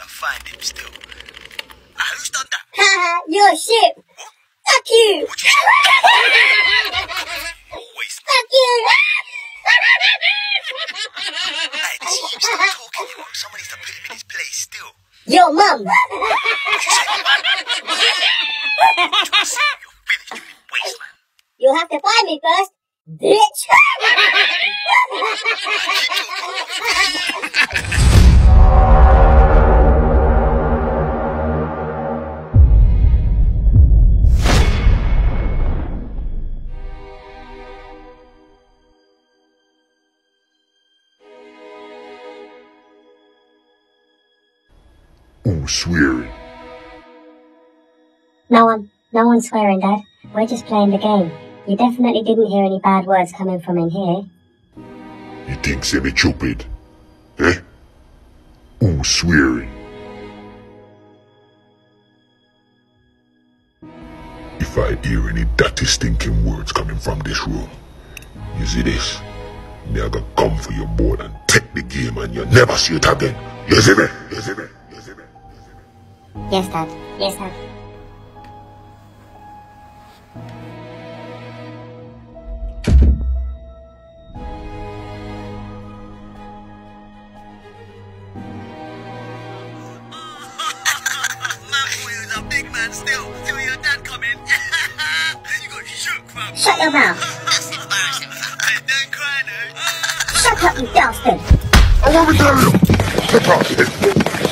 gonna find him still. Uh, who's done that? Haha, you're shit. Fuck you. Always. Fuck you. hey, this keeps talking, you know. Somebody needs to put him in his place still. Your mum. You'll have to find me first, bitch. Ooh, swearing. No one, no one's swearing, Dad. We're just playing the game. You definitely didn't hear any bad words coming from in here. You think me stupid? Eh? Ooh, swearing. If I hear any dirty stinking words coming from this room, you see this? Me I gonna come for your board and take the game and you'll never see it again. You see me? You see me? You see? Yes, Dad. Yes, Dad. Man, boy, was a big man still. Till your dad come in. you got shook, fam. Shut your mouth. That's embarrassing, fam. Hey, don't cry, no. Shut up, you bastard. I want to tell you. Shut up.